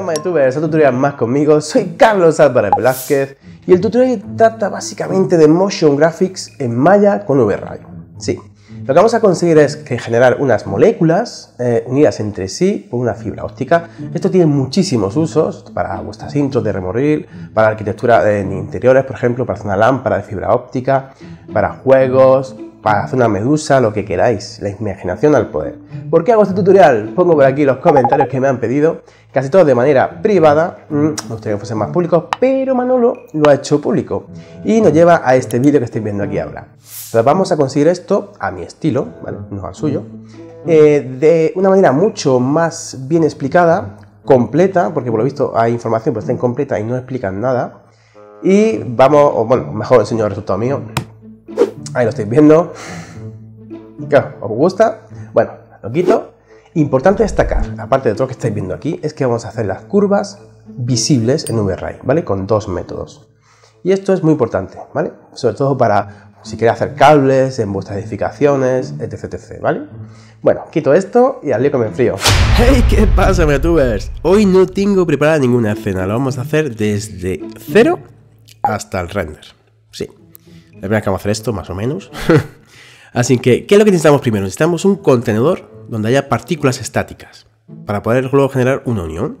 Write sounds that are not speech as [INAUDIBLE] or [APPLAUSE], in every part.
MyTubers, otro tutorial más conmigo. Soy Carlos Álvarez Velázquez y el tutorial trata básicamente de Motion Graphics en Maya con VRay. Sí, lo que vamos a conseguir es generar unas moléculas eh, unidas entre sí por una fibra óptica. Esto tiene muchísimos usos para vuestras intros de Remorril, para arquitectura en interiores, por ejemplo, para una lámpara de fibra óptica, para juegos, para hacer una medusa, lo que queráis, la imaginación al poder. ¿Por qué hago este tutorial? Pongo por aquí los comentarios que me han pedido, casi todos de manera privada, mm, me gustaría que fuesen más públicos, pero Manolo lo ha hecho público y nos lleva a este vídeo que estáis viendo aquí ahora. Entonces vamos a conseguir esto a mi estilo, no al suyo, eh, de una manera mucho más bien explicada, completa, porque por lo visto hay información pero está incompleta y no explican nada. Y vamos, o bueno, mejor enseño el resultado mío. Ahí lo estáis viendo. ¿Qué os gusta? Bueno, lo quito. Importante destacar, aparte de todo lo que estáis viendo aquí, es que vamos a hacer las curvas visibles en VRay, ¿vale? Con dos métodos. Y esto es muy importante, ¿vale? Sobre todo para si queréis hacer cables en vuestras edificaciones, etc, etc, ¿vale? Bueno, quito esto y al lío que me enfrío. ¡Hey! ¿Qué pasa, youtubers? Hoy no tengo preparada ninguna escena, lo vamos a hacer desde cero hasta el render. Sí, la primera que vamos a hacer esto, más o menos. [LAUGHS] Así que, ¿qué es lo que necesitamos primero? Necesitamos un contenedor donde haya partículas estáticas para poder luego generar una unión.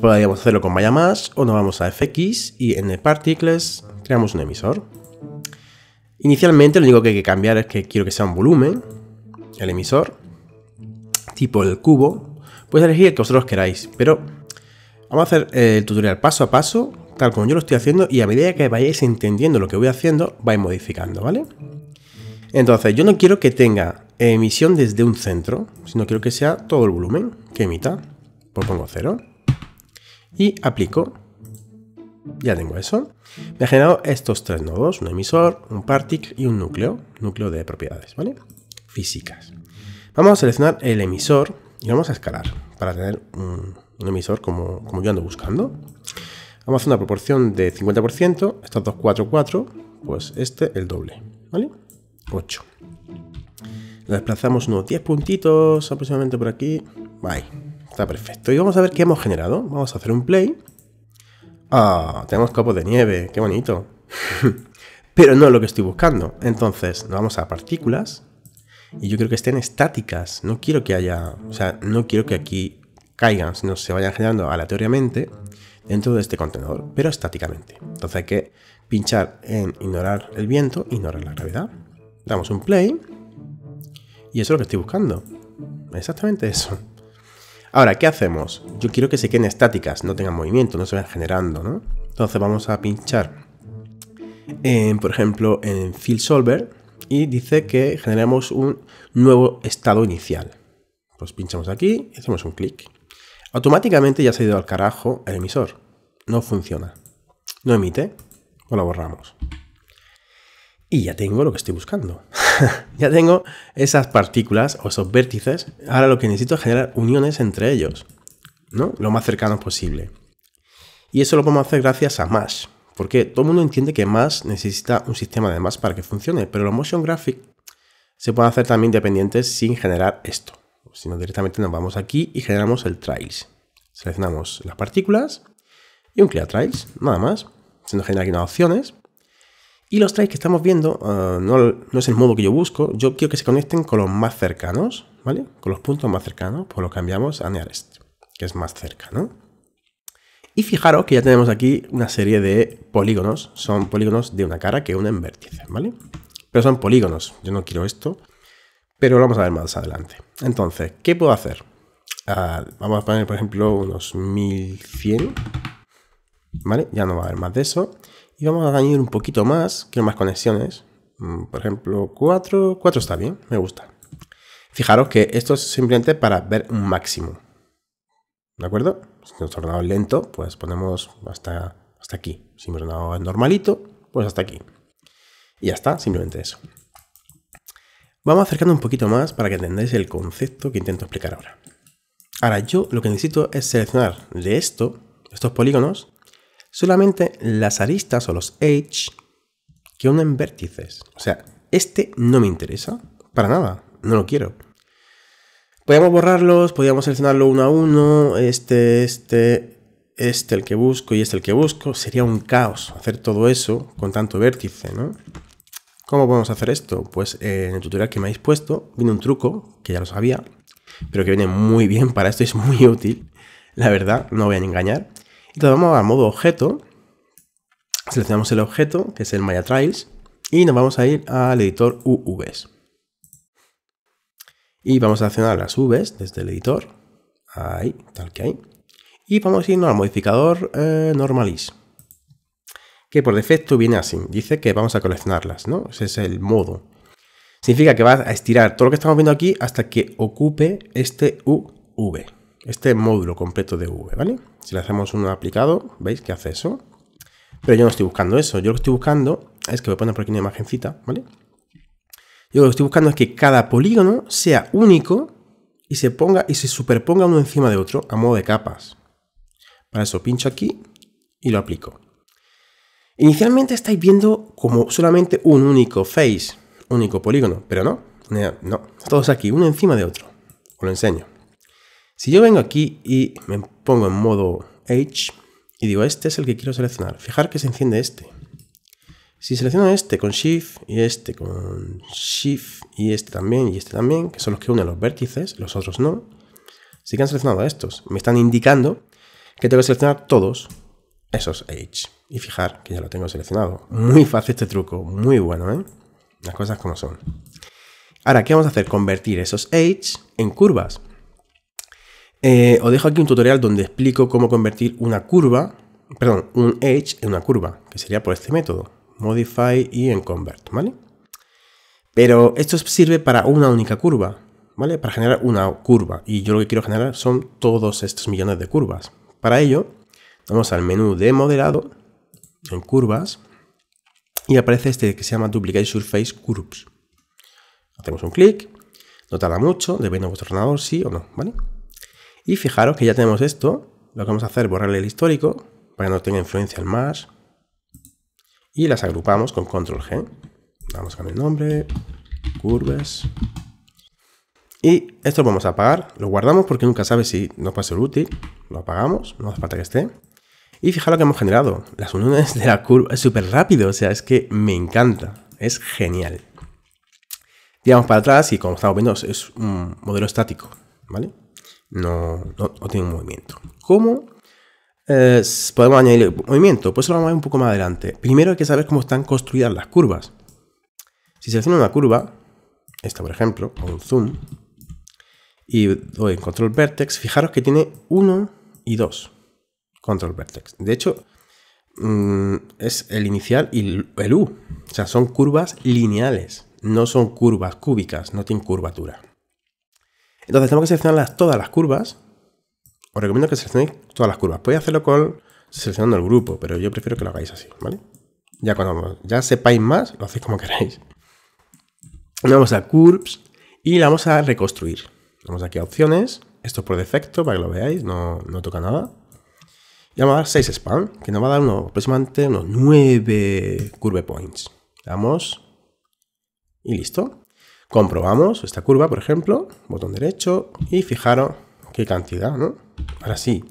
Podríamos hacerlo con vaya o nos vamos a FX y en el Particles creamos un emisor. Inicialmente lo único que hay que cambiar es que quiero que sea un volumen, el emisor, tipo el cubo. Puedes elegir el que vosotros queráis, pero vamos a hacer el tutorial paso a paso tal como yo lo estoy haciendo y a medida que vayáis entendiendo lo que voy haciendo, vais modificando, ¿vale? Entonces, yo no quiero que tenga emisión desde un centro, sino quiero que sea todo el volumen que emita. Pues pongo 0 y aplico. Ya tengo eso. Me ha generado estos tres nodos, un emisor, un particle y un núcleo, núcleo de propiedades, ¿vale? Físicas. Vamos a seleccionar el emisor y vamos a escalar para tener un, emisor como, como yo ando buscando. Vamos a hacer una proporción de 50%, estos dos 4, 4, pues este el doble, ¿vale? 8. Lo desplazamos unos 10 puntitos aproximadamente por aquí. Ahí, está perfecto. Y vamos a ver qué hemos generado. Vamos a hacer un play. Ah, tenemos copos de nieve, qué bonito. [LAUGHS] Pero no es lo que estoy buscando. Entonces, nos vamos a partículas. Y yo quiero que estén estáticas. No quiero que haya, o sea, no quiero que aquí caigan, sino se vayan generando aleatoriamente dentro de este contenedor, pero estáticamente. Entonces hay que pinchar en ignorar el viento, ignorar la gravedad. Damos un play y eso es lo que estoy buscando. Exactamente eso. Ahora, ¿qué hacemos? Yo quiero que se queden estáticas, no tengan movimiento, no se vayan generando, ¿no? Entonces vamos a pinchar, por ejemplo, en Field Solver y dice que generemos un nuevo estado inicial. Pues pinchamos aquí y hacemos un clic. Automáticamente ya se ha ido al carajo el emisor. No funciona. No emite. O lo borramos. Y ya tengo lo que estoy buscando. [LAUGHS] ya tengo esas partículas o esos vértices. Ahora lo que necesito es generar uniones entre ellos. ¿no? Lo más cercano posible. Y eso lo podemos hacer gracias a Mesh. Porque todo el mundo entiende que Mesh necesita un sistema de Mesh para que funcione. Pero los motion graphics se pueden hacer también dependientes sin generar esto sino directamente nos vamos aquí y generamos el trails. Seleccionamos las partículas y un clear trails, nada más. Se nos genera aquí unas opciones. Y los trails que estamos viendo ah, no, es el modo que yo busco. Yo quiero que se conecten con los más cercanos, ¿vale? Con los puntos más cercanos, pues lo cambiamos a nearest, que es más cercano. Y fijaros que ya tenemos aquí una serie de polígonos. Son polígonos de una cara que unen vértices, ¿vale? Pero son polígonos. Yo no quiero esto pero lo vamos a ver más adelante. Entonces, ¿qué puedo hacer? Ah, vamos a poner, por ejemplo, unos 1100. ¿Vale? Ya no va a haber más de eso. Y vamos a añadir un poquito más, quiero más conexiones. Mm, por ejemplo, 4. 4 está bien, me gusta. Fijaros que esto es simplemente para ver un máximo. ¿De acuerdo? Si nuestro ordenador es lento, pues ponemos hasta, hasta aquí. Si mi ordenador es normalito, pues hasta aquí. Y ya está, simplemente eso. Vamos acercando un poquito más para que entendáis el concepto que intento explicar ahora. Ahora, yo lo que necesito es seleccionar de esto, estos polígonos, solamente las aristas o los edge que unen vértices. O sea, este no me interesa para nada, no lo quiero. Podríamos borrarlos, podríamos seleccionarlo uno a uno, este, este, este el que busco y este el que busco. Sería un caos hacer todo eso con tanto vértice, ¿no? ¿Cómo podemos hacer esto? Pues eh, en el tutorial que me habéis puesto viene un truco, que ya lo sabía, pero que viene muy bien para esto, es muy útil, la verdad, no voy a engañar. Entonces vamos a modo objeto, seleccionamos el objeto, que es el Maya Trails, y nos vamos a ir al editor UVs. Y vamos a seleccionar las Vs desde el editor, ahí, tal que hay. Y vamos a irnos al modificador eh, Normalis que por defecto viene así. Dice que vamos a coleccionarlas, ¿no? Ese es el modo. Significa que va a estirar todo lo que estamos viendo aquí hasta que ocupe este UV, este módulo completo de V, ¿vale? Si le hacemos un aplicado, ¿veis que hace eso? Pero yo no estoy buscando eso. Yo lo que estoy buscando es que voy a poner por aquí una imagencita, ¿vale? Yo lo que estoy buscando es que cada polígono sea único y se ponga y se superponga uno encima de otro a modo de capas. Para eso pincho aquí y lo aplico. Inicialmente estáis viendo como solamente un único face, único polígono, pero no, no, todos aquí, uno encima de otro. Os lo enseño. Si yo vengo aquí y me pongo en modo H y digo, este es el que quiero seleccionar, fijar que se enciende este. Si selecciono este con Shift y este con Shift y este también y este también, que son los que unen los vértices, los otros no, sí que han seleccionado a estos. Me están indicando que tengo que seleccionar todos esos H y fijar que ya lo tengo seleccionado. Muy fácil este truco, muy bueno, ¿eh? Las cosas como son. Ahora, ¿qué vamos a hacer? Convertir esos H en curvas. Eh, os dejo aquí un tutorial donde explico cómo convertir una curva, perdón, un H en una curva, que sería por este método, Modify y en Convert, ¿vale? Pero esto sirve para una única curva, ¿vale? Para generar una curva. Y yo lo que quiero generar son todos estos millones de curvas. Para ello, vamos al menú de modelado en curvas y aparece este que se llama Duplicate Surface Curves. Hacemos un clic, no tarda mucho, depende de vuestro ordenador, sí o no, ¿vale? Y fijaros que ya tenemos esto, lo que vamos a hacer es borrarle el histórico para que no tenga influencia el más y las agrupamos con Control G. Vamos a cambiar el nombre, curves. Y esto lo vamos a apagar, lo guardamos porque nunca sabe si nos va a ser útil, lo apagamos, no hace falta que esté. Y fijaros lo que hemos generado. Las uniones de la curva es súper rápido, o sea, es que me encanta. Es genial. Tiramos para atrás y como estamos viendo es un modelo estático, ¿vale? No, no, tiene un movimiento. ¿Cómo eh, podemos añadir movimiento? Pues eso lo vamos a ver un poco más adelante. Primero hay que saber cómo están construidas las curvas. Si selecciono una curva, esta por ejemplo, con un zoom, y doy control vertex, fijaros que tiene 1 y 2 control vertex. De hecho, mm, es el inicial y el U. O sea, son curvas lineales, no son curvas cúbicas, no tienen curvatura. Entonces tenemos que seleccionar todas las curvas. Os recomiendo que seleccionéis todas las curvas. Podéis hacerlo con seleccionando el grupo, pero yo prefiero que lo hagáis así, ¿vale? Ya cuando ya sepáis más, lo hacéis como [LAUGHS] queráis. Vamos a Curves y la vamos a reconstruir. Vamos aquí a opciones. Esto es por defecto, para que lo veáis, no, no toca nada. Dar 6 spam, que nos va a dar aproximadamente unos 9 curve points. Damos y listo. Comprobamos esta curva, por ejemplo, botón derecho y fijaros qué cantidad, ¿no? Ahora sí.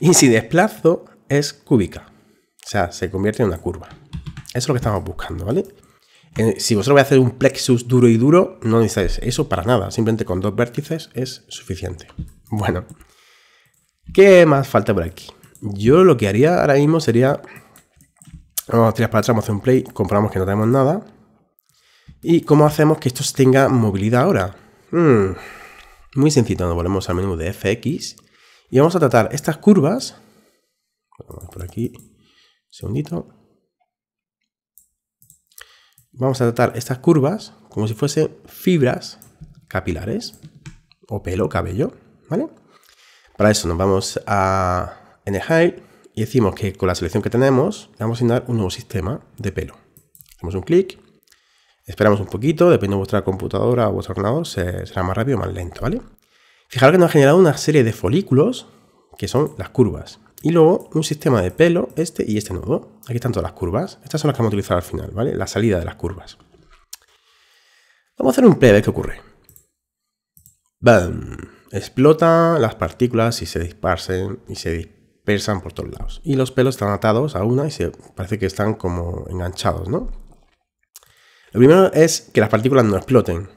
Y si desplazo es cúbica, o sea, se convierte en una curva. Eso es lo que estamos buscando, ¿vale? Eh, si vosotros vais a hacer un plexus duro y duro, no necesitáis eso para nada. Simplemente con dos vértices es suficiente. Bueno, ¿qué más falta por aquí? Yo lo que haría ahora mismo sería. Vamos a tirar para atrás, vamos a hacer un play, comprobamos que no tenemos nada. ¿Y cómo hacemos que esto tenga movilidad ahora? Hmm, muy sencillo, nos volvemos al menú de FX y vamos a tratar estas curvas. Vamos por aquí, un segundito. Vamos a tratar estas curvas como si fuesen fibras capilares o pelo, cabello, ¿vale? Para eso nos vamos a en el Hide y decimos que con la selección que tenemos vamos a asignar un nuevo sistema de pelo. Hacemos un clic, esperamos un poquito, depende de vuestra computadora o vuestro ordenador, será más rápido o más lento, ¿vale? Fijaros que nos ha generado una serie de folículos que son las curvas. Y luego un sistema de pelo, este y este nodo. Aquí están todas las curvas. Estas son las que vamos a utilizar al final, ¿vale? La salida de las curvas. Vamos a hacer un play a ver qué ocurre. ¡Bam! explota las partículas y se dispersen y se dispersan por todos lados. Y los pelos están atados a una y se parece que están como enganchados, ¿no? Lo primero es que las partículas no exploten.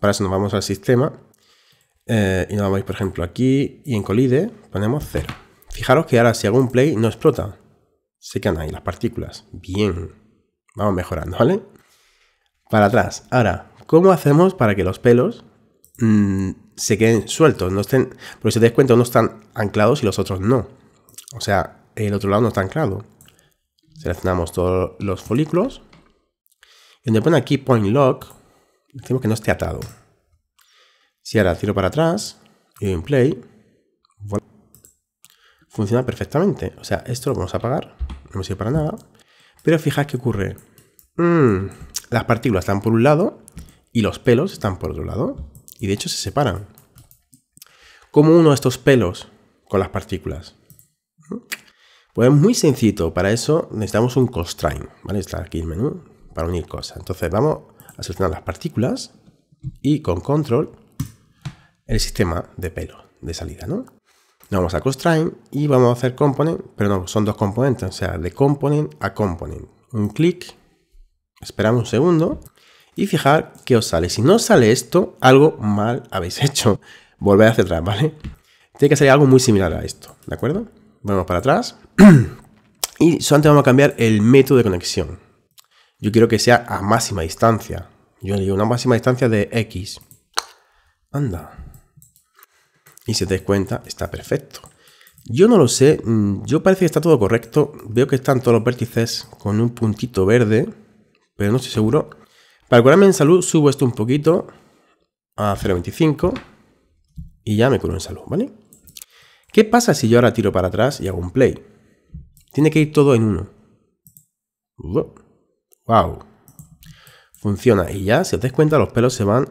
Para eso nos vamos al sistema eh, y nos vamos, por ejemplo, aquí y en Colide ponemos 0. Fijaros que ahora si hago un play no explota. Se quedan ahí las partículas. Bien. Vamos mejorando, ¿vale? Para atrás. Ahora, ¿cómo hacemos para que los pelos mm, se queden sueltos? No estén, porque si te das cuenta, unos están anclados y los otros no. O sea, el otro lado no está anclado. Seleccionamos todos los folículos. Y donde pone aquí Point Lock, decimos que no esté atado. Si ahora tiro para atrás y un play, funciona perfectamente. O sea, esto lo vamos a apagar, no me sirve para nada. Pero fijaos qué ocurre. Mm, las partículas están por un lado y los pelos están por otro lado. Y de hecho se separan. Como uno de estos pelos con las partículas. Pues es muy sencillo. Para eso necesitamos un constraint. ¿Vale? Está aquí el menú para unir cosas. Entonces vamos a seleccionar las partículas y con control el sistema de pelo de salida, ¿no? Vamos a constraint y vamos a hacer component, pero no, son dos componentes, o sea, de component a component. Un clic, esperamos un segundo y fijar qué os sale. Si no sale esto, algo mal habéis [LAUGHS] hecho. Volver hacia atrás, ¿vale? Tiene que salir algo muy similar a esto, ¿de acuerdo? Vamos para atrás. [CLEARS THROAT] y solamente vamos a cambiar el método de conexión. Yo quiero que sea a máxima distancia. Yo le digo una máxima distancia de X. Anda, y si te das cuenta, está perfecto. Yo no lo sé, mm, yo parece que está todo correcto. Veo que están todos los vértices con un puntito verde, pero no estoy seguro. Para curarme en salud, subo esto un poquito a 0.25 y ya me curo en salud, ¿vale? ¿Qué pasa si yo ahora tiro para atrás y hago un play? Tiene que ir todo en uno. ¡Wow! Funciona. Y ya, si os das cuenta, los pelos se van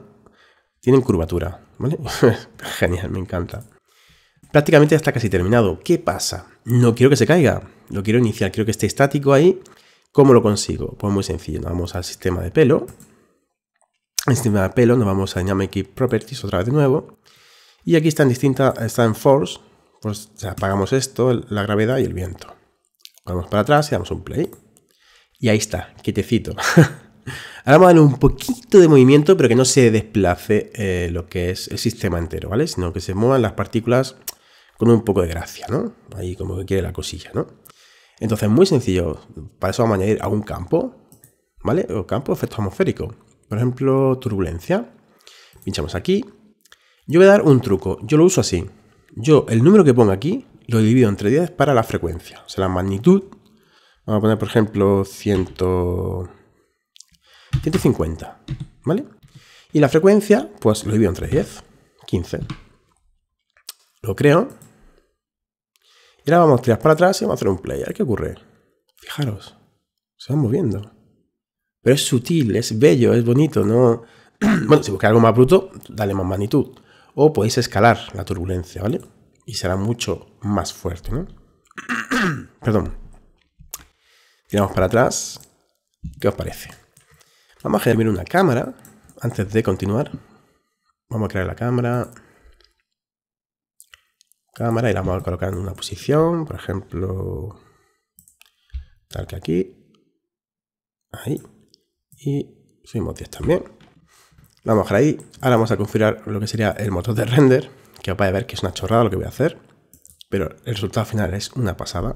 tienen curvatura, ¿vale? [LAUGHS] Genial, me encanta. Prácticamente ya está casi terminado. ¿Qué pasa? No quiero que se caiga. Lo quiero iniciar, quiero que esté estático ahí. ¿Cómo lo consigo? Pues muy sencillo. Nos vamos al sistema de pelo. En sistema de pelo nos vamos a Dynamic Properties otra vez de nuevo. Y aquí están distintas, está en Force. Pues apagamos esto, la gravedad y el viento. Vamos para atrás y damos un play. Y ahí está, quietecito. [LAUGHS] Ahora vamos a darle un poquito de movimiento, pero que no se desplace eh, lo que es el sistema entero, ¿vale? Sino que se muevan las partículas con un poco de gracia, ¿no? Ahí como que quiere la cosilla, ¿no? Entonces, muy sencillo. Para eso vamos a añadir a un campo, ¿vale? O campo efecto atmosférico. Por ejemplo, turbulencia. Pinchamos aquí. Yo voy a dar un truco. Yo lo uso así. Yo, el número que pongo aquí, lo divido entre 10 para la frecuencia. O sea, la magnitud. Vamos a poner, por ejemplo, 100... 150, ¿vale? Y la frecuencia, pues lo divido entre 10, 15. Lo creo. Y ahora vamos a tirar para atrás y vamos a hacer un play. ¿Qué ocurre? Fijaros, se va moviendo. Pero es sutil, es bello, es bonito, ¿no? [CLEARS THROAT] bueno, si buscáis algo más bruto, dale más magnitud. O podéis escalar la turbulencia, ¿vale? Y será mucho más fuerte, ¿no? [CLEARS THROAT] Perdón. Tiramos para atrás. ¿Qué os parece? Vamos a generar una cámara antes de continuar. Vamos a crear la cámara. Cámara y la vamos a colocar en una posición, por ejemplo, tal que aquí. Ahí. Y subimos 10 también. Vamos a dejar ahí. Ahora vamos a configurar lo que sería el motor de render, que os vais a ver que es una chorrada lo que voy a hacer. Pero el resultado final es una pasada.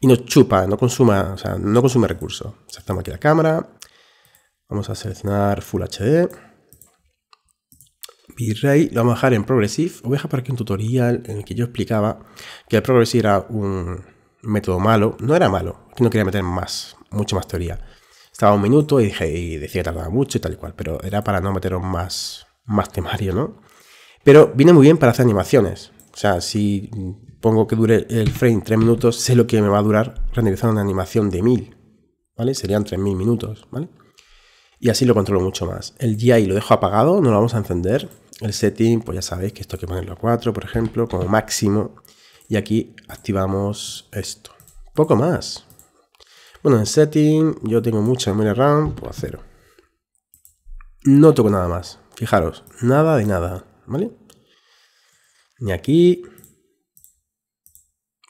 Y no chupa, no consuma, o sea, no consume recursos. Aceptamos aquí la cámara, Vamos a seleccionar Full HD. V-Ray lo vamos a dejar en Progressive. Voy a dejar por aquí un tutorial en el que yo explicaba que el Progressive era un método malo. No era malo, aquí no quería meter más, mucho más teoría. Estaba un minuto y, dije, y decía que tardaba mucho y tal y cual, pero era para no meteros más, más temario, ¿no? Pero viene muy bien para hacer animaciones. O sea, si pongo que dure el frame 3 minutos, sé lo que me va a durar renderizar una animación de 1000, ¿vale? Serían 3000 minutos, ¿vale? y así lo controlo mucho más. El GI lo dejo apagado, no lo vamos a encender. El setting, pues ya sabéis que esto hay que ponerlo a 4, por ejemplo, como máximo. Y aquí activamos esto. Poco más. Bueno, en setting yo tengo mucha memoria RAM, pues a cero. No toco nada más. Fijaros, nada de nada, ¿vale? ni aquí.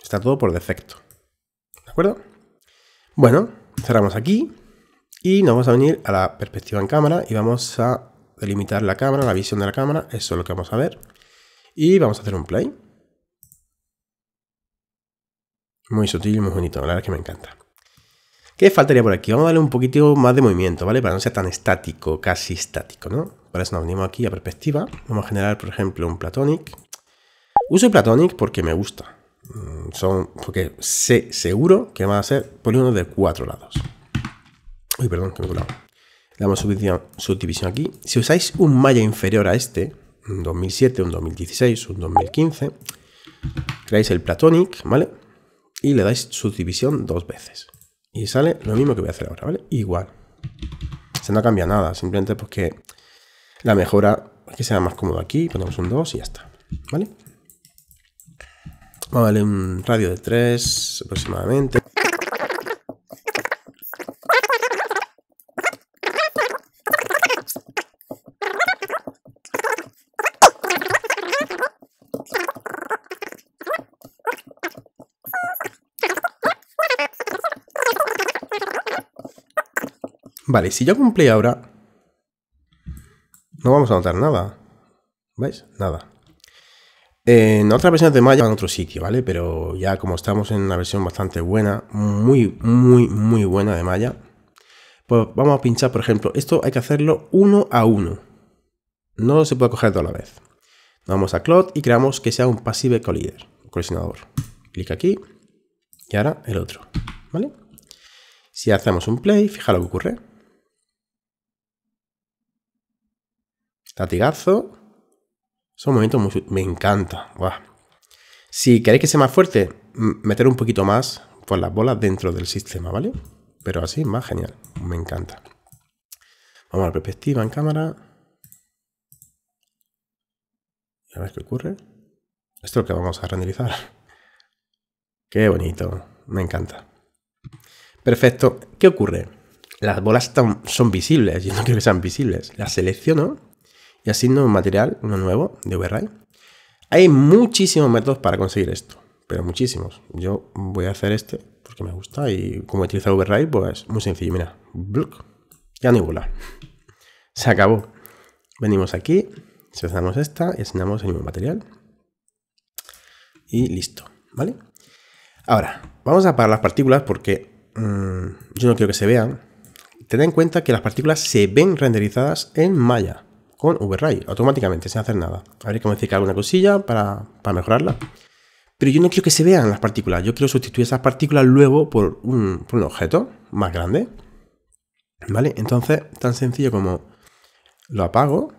Está todo por defecto. ¿De acuerdo? Bueno, cerramos aquí y nos vamos a venir a la perspectiva en cámara y vamos a delimitar la cámara, la visión de la cámara, eso es lo que vamos a ver. Y vamos a hacer un play. Muy sutil y muy bonito, la verdad es que me encanta. ¿Qué faltaría por aquí? Vamos a darle un poquito más de movimiento, ¿vale? Para no ser tan estático, casi estático, ¿no? Por eso nos venimos aquí a perspectiva. Vamos a generar, por ejemplo, un Platonic. Uso el Platonic porque me gusta. Mm, son, porque sé seguro que van a ser polígonos de cuatro lados. Uy, perdón, que me he colado. Le damos subdivisión, subdivisión aquí. Si usáis un malla inferior a este, un 2007, un 2016, un 2015, creáis el Platonic, ¿vale? Y le dais subdivisión dos veces. Y sale lo mismo que voy a hacer ahora, ¿vale? Igual. Se no cambia nada, simplemente porque la mejora es que sea más cómodo aquí, ponemos un 2 y ya está, ¿vale? Vamos a darle un radio de 3 aproximadamente. Vale, si yo hago ahora, no vamos a notar nada. ¿Veis? Nada. En otras versiones de Maya en otro sitio, ¿vale? Pero ya como estamos en una versión bastante buena, muy, muy, muy buena de Maya, pues vamos a pinchar, por ejemplo, esto hay que hacerlo uno a uno. No se puede coger toda la vez. Vamos a Cloud y creamos que sea un Passive Collider, colisionador. Clic aquí y ahora el otro, ¿vale? Si hacemos un play, fija lo que ocurre. Latigazo. Son momentos muy... Me encanta. Si queréis que sea más fuerte, meter un poquito más por las bolas dentro del sistema, ¿vale? Pero así, más genial. Me encanta. Vamos a la perspectiva en cámara. A ver qué ocurre. Esto es lo que vamos a renderizar. Qué bonito. Me encanta. Perfecto. ¿Qué ocurre? Las bolas son visibles. Yo no quiero que sean visibles. Las selecciono y un material, uno nuevo, de VRI. Hay muchísimos métodos para conseguir esto, pero muchísimos. Yo voy a hacer este porque me gusta y como utilizar VRI, pues muy sencillo. Mira, ya no hay bola. [LAUGHS] Se acabó. Venimos aquí, seleccionamos esta y asignamos el mismo material. Y listo, ¿vale? Ahora, vamos a apagar las partículas porque mm, yo no quiero que se vean. Tened en cuenta que las partículas se ven renderizadas en Maya con VRay, automáticamente, sin hacer nada. Habría que modificar alguna cosilla para, mejorarla. Pero yo no quiero que se vean las partículas, yo quiero sustituir esas partículas luego por un, por un objeto más grande. ¿Vale? Entonces, tan sencillo como lo apago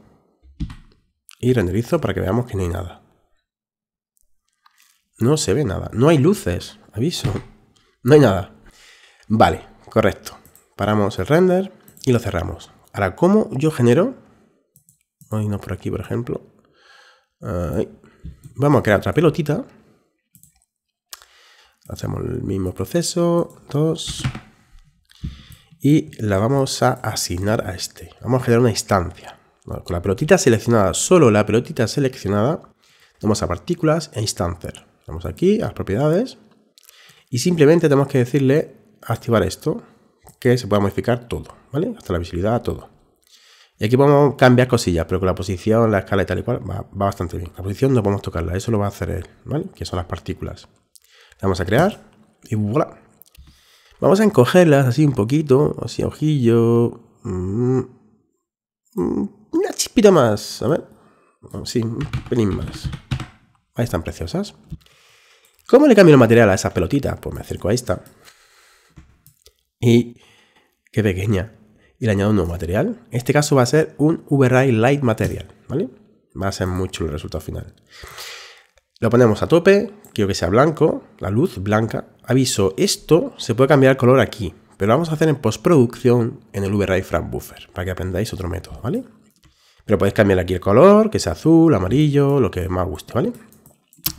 y renderizo para que veamos que no hay nada. No se ve nada. No hay luces. Aviso. No hay nada. Vale, correcto. Paramos el render y lo cerramos. Ahora, ¿cómo yo genero no por aquí, por ejemplo. Vamos a crear otra pelotita. Hacemos el mismo proceso. Dos. Y la vamos a asignar a este. Vamos a generar una instancia. con la pelotita seleccionada, solo la pelotita seleccionada, vamos a partículas e instancer. Vamos aquí a las propiedades. Y simplemente tenemos que decirle activar esto, que se pueda modificar todo, ¿vale? Hasta la visibilidad, todo. Y aquí podemos cambiar cosillas, pero con la posición, la escala y tal y cual va, bastante bien. La posición no podemos tocarla, eso lo va a hacer él, ¿vale? Que son las partículas. vamos a crear y voilà. Vamos a encogerlas así un poquito, así ojillo. Mm, mm, una chispita más, a ver. Sí, un pelín más. Ahí están preciosas. ¿Cómo le cambio el material a esas pelotitas? Pues me acerco a esta. Y qué pequeña y le añado un nuevo material. En este caso va a ser un VRI Light Material, ¿vale? Va a ser muy chulo el resultado final. Lo ponemos a tope, quiero que sea blanco, la luz blanca. Aviso, esto se puede cambiar el color aquí, pero lo vamos a hacer en postproducción en el VRI Frame Buffer, para que aprendáis otro método, ¿vale? Pero podéis cambiar aquí el color, que sea azul, amarillo, lo que más guste, ¿vale?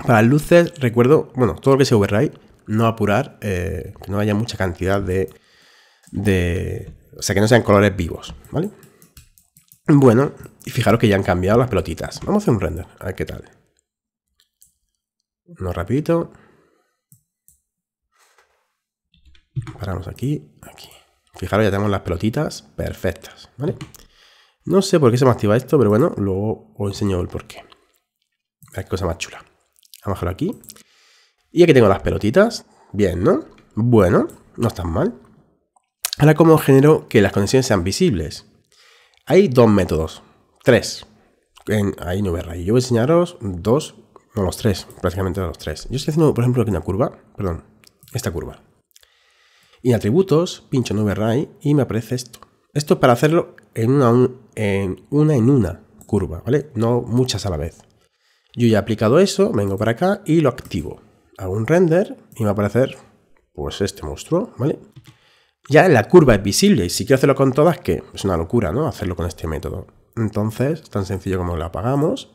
Para las luces, recuerdo, bueno, todo lo que sea VRI, no apurar, eh, que no haya mucha cantidad de, de, o sea, que no sean colores vivos, ¿vale? Bueno, y fijaros que ya han cambiado las pelotitas. Vamos a hacer un render, a ver qué tal. Uno rapidito. Paramos aquí, aquí. Fijaros, ya tenemos las pelotitas perfectas, ¿vale? No sé por qué se me activa esto, pero bueno, luego os enseño el porqué. qué cosa más chula. Vamos a aquí. Y aquí tengo las pelotitas. Bien, ¿no? Bueno, no están mal. Ahora, ¿cómo genero que las conexiones sean visibles? Hay dos métodos. Tres. En, ahí no verá. Yo voy a enseñaros dos, no los tres, prácticamente los tres. Yo estoy haciendo, por ejemplo, aquí una curva. Perdón, esta curva. Y en atributos, pincho Nube Array y me aparece esto. Esto es para hacerlo en una, en una en una curva, ¿vale? No muchas a la vez. Yo ya he aplicado eso, vengo para acá y lo activo. Hago un render y me va a aparecer pues este monstruo, ¿vale? Ya la curva es visible y si quiero hacerlo con todas, que es una locura, ¿no? Hacerlo con este método. Entonces, tan sencillo como lo apagamos.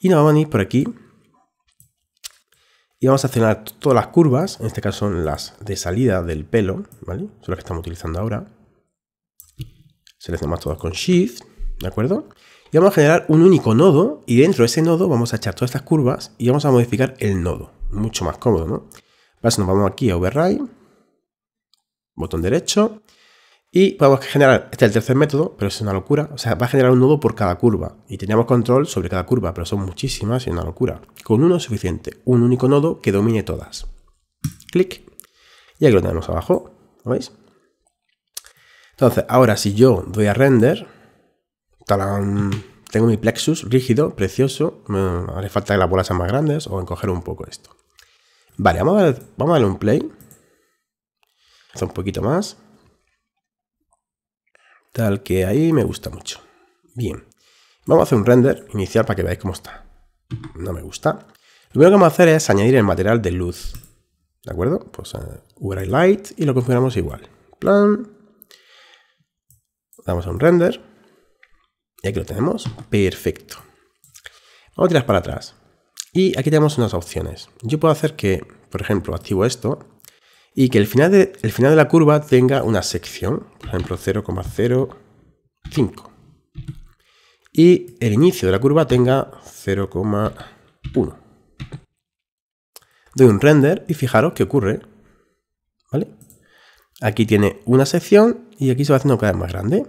Y nos vamos a venir por aquí. Y vamos a seleccionar todas las curvas, en este caso son las de salida del pelo, ¿vale? Son las que estamos utilizando ahora. Seleccionamos todas con Shift, ¿de acuerdo? Y vamos a generar un único nodo y dentro de ese nodo vamos a echar todas estas curvas y vamos a modificar el nodo. Mucho más cómodo, ¿no? Para eso nos vamos aquí a Override, botón derecho, y a generar, este es el tercer método, pero es una locura, o sea, va a generar un nodo por cada curva, y teníamos control sobre cada curva, pero son muchísimas y una locura. Con uno es suficiente, un único nodo que domine todas. Clic, y aquí lo tenemos abajo, ¿lo veis? Entonces, ahora si yo doy a render, tengo mi plexus rígido, precioso, me falta que las bolas sean más grandes o encoger un poco esto. Vale, a, vamos a darle un play. Un poquito más. Tal que ahí me gusta mucho. Bien. Vamos a hacer un render inicial para que veáis cómo está. No me gusta. Lo primero que vamos a hacer es añadir el material de luz. ¿De acuerdo? Pues uh, Light y lo configuramos igual. Plan. Damos a un render. Y aquí lo tenemos. Perfecto. Vamos a tirar para atrás. Y aquí tenemos unas opciones. Yo puedo hacer que, por ejemplo, activo esto y que el final de, el final de la curva tenga una sección, por ejemplo 0,05. Y el inicio de la curva tenga 0,1. Doy un render y fijaros qué ocurre. ¿Vale? Aquí tiene una sección y aquí se va haciendo cada vez más grande.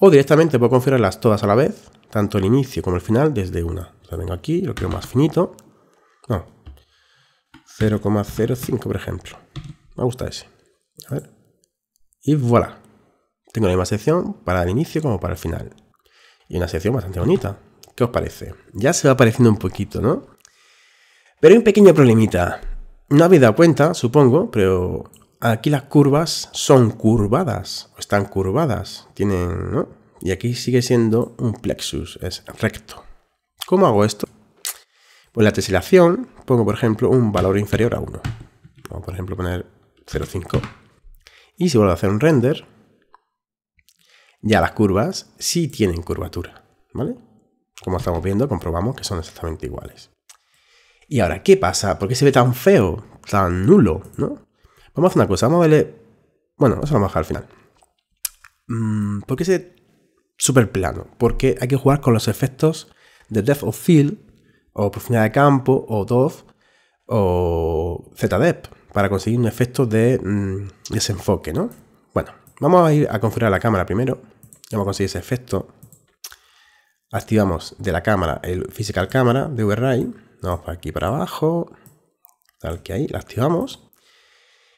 O directamente puedo configurarlas todas a la vez, tanto el inicio como el final, desde una. O vengo aquí, lo quiero más finito. No. 0,05, por ejemplo. Me gusta ese. A ver. Y voilà. Tengo la misma sección para el inicio como para el final. Y una sección bastante bonita. ¿Qué os parece? Ya se va apareciendo un poquito, ¿no? Pero hay un pequeño problemita. No habéis dado cuenta, supongo, pero aquí las curvas son curvadas. O están curvadas. Tienen, ¿no? Y aquí sigue siendo un plexus, es recto. ¿Cómo hago esto? Pues la teselación pongo, por ejemplo, un valor inferior a 1. Vamos, por ejemplo, poner 0,5. Y si vuelvo a hacer un render, ya las curvas sí tienen curvatura, ¿vale? Como estamos viendo, comprobamos que son exactamente iguales. Y ahora, ¿qué pasa? ¿Por qué se ve tan feo, tan nulo, no? Vamos a hacer una cosa, vamos a verle... Bueno, eso lo vamos a dejar al final. Mm, ¿Por qué se ve súper plano? Porque hay que jugar con los efectos de depth of field, o profundidad de campo, o DOF, o ZDEP para conseguir un efecto de mm, desenfoque, ¿no? Bueno, vamos a ir a configurar la cámara primero. Vamos a conseguir ese efecto. Activamos de la cámara el Physical Camera de VRI. Vamos para aquí para abajo. Tal que ahí, la activamos.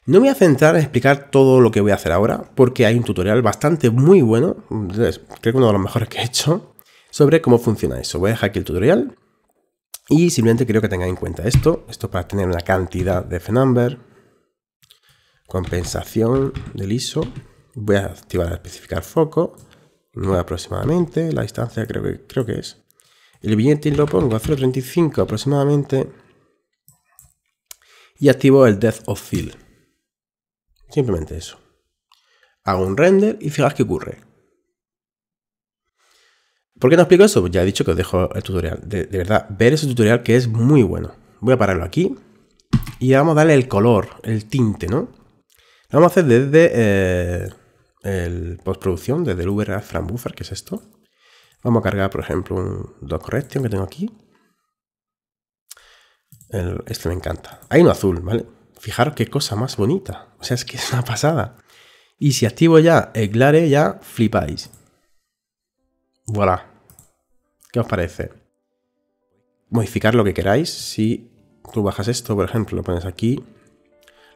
No me voy a centrar en explicar todo lo que voy a hacer ahora, porque hay un tutorial bastante muy bueno, creo que uno de los mejores que he hecho, sobre cómo funciona eso. Voy a dejar aquí el tutorial y simplemente quiero que tengáis en cuenta esto. Esto para tener una cantidad de f-number. Compensación del ISO. Voy a activar especificar foco. 9 aproximadamente. La distancia creo que, creo que es. El billete lo pongo a 0.35 aproximadamente. Y activo el Depth of Field. Simplemente eso. Hago un render y fijaos qué ocurre. ¿Por qué no explico eso? Pues ya he dicho que os dejo el tutorial. De, verdad, ver ese tutorial que es muy bueno. Voy a pararlo aquí. Y vamos a darle el color, el tinte, ¿no? Lo vamos a hacer desde eh, el postproducción, desde el VRA Frame Buffer, que es esto. Vamos a cargar, por ejemplo, un dot correction que tengo aquí. este me encanta. Hay uno azul, ¿vale? Fijaros qué cosa más bonita. O sea, es que [LAUGHS] es una pasada. Y si activo ya el Glare, ya flipáis. Voilà. ¿Qué os parece? Modificar lo que queráis. Si tú bajas esto, por ejemplo, lo pones aquí.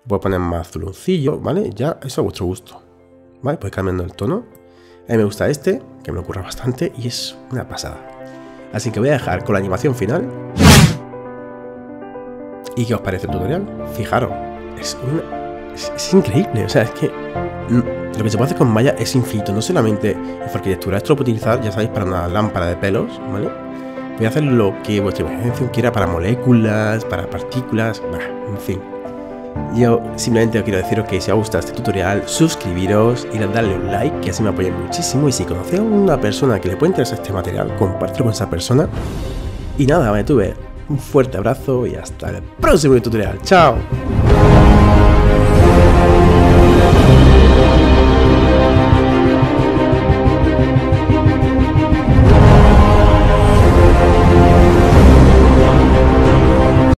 Voy a poner más azuloncillo, ¿vale? Ya, eso a vuestro gusto. ¿Vale? Pues cambiando el tono. A mí me gusta este, que me ocurra bastante, y es una pasada. Así que voy a dejar con la animación final. ¿Y qué os parece el tutorial? Fijaros, es, es, increíble. O sea, es que lo que se puede hacer con Maya es infinito. No solamente en arquitectura, esto lo puedo utilizar, ya sabéis, para una lámpara de pelos, ¿vale? Voy a hacer lo que vuestra imaginación quiera para moléculas, para partículas, en fin. Yo simplemente quiero deciros que si os gusta este tutorial, suscribiros y darle un like, que así me apoyen muchísimo. Y si conocéis a una persona que le puede interesar este material, compártelo con esa persona. Y nada, me tuve un fuerte abrazo y hasta el próximo tutorial. ¡Chao!